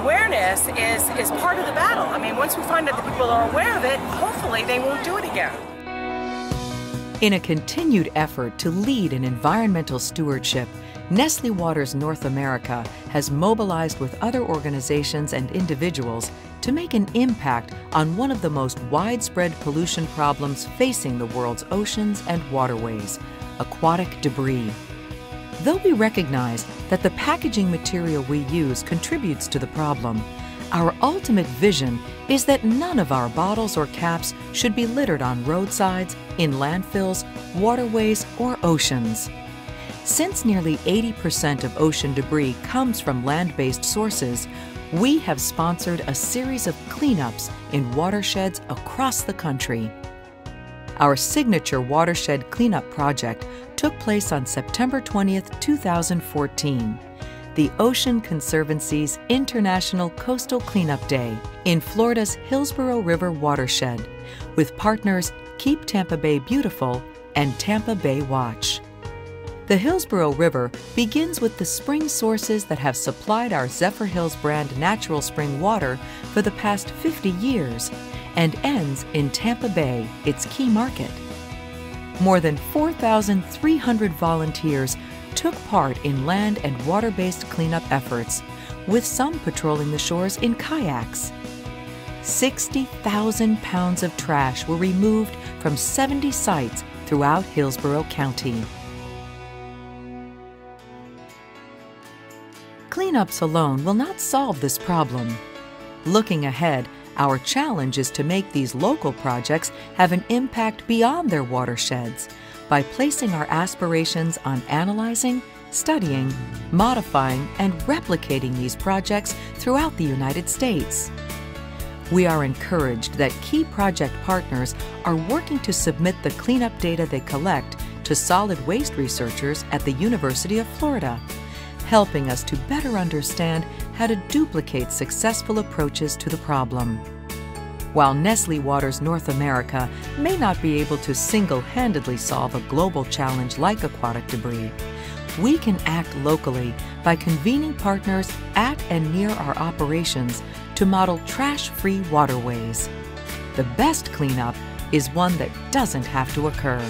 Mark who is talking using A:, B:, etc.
A: awareness is, is part of the battle. I mean, once we find out that people are aware of it, hopefully they won't do it again.
B: In a continued effort to lead in environmental stewardship, Nestle Waters North America has mobilized with other organizations and individuals to make an impact on one of the most widespread pollution problems facing the world's oceans and waterways aquatic debris. Though we recognize that the packaging material we use contributes to the problem, our ultimate vision is that none of our bottles or caps should be littered on roadsides, in landfills, waterways, or oceans. Since nearly 80% of ocean debris comes from land based sources, we have sponsored a series of cleanups in watersheds across the country. Our signature watershed cleanup project took place on September 20th, 2014, the Ocean Conservancy's International Coastal Cleanup Day in Florida's Hillsborough River watershed, with partners Keep Tampa Bay Beautiful and Tampa Bay Watch. The Hillsborough River begins with the spring sources that have supplied our Zephyrhills brand natural spring water for the past 50 years and ends in Tampa Bay, its key market. More than 4,300 volunteers took part in land and water based cleanup efforts, with some patrolling the shores in kayaks. 60,000 pounds of trash were removed from 70 sites throughout Hillsborough County. Cleanups alone will not solve this problem. Looking ahead, our challenge is to make these local projects have an impact beyond their watersheds by placing our aspirations on analyzing, studying, modifying, and replicating these projects throughout the United States. We are encouraged that key project partners are working to submit the cleanup data they collect to solid waste researchers at the University of Florida helping us to better understand how to duplicate successful approaches to the problem. While Nestle Waters North America may not be able to single handedly solve a global challenge like aquatic debris, we can act locally by convening partners at and near our operations to model trash free waterways. The best cleanup is one that doesn't have to occur.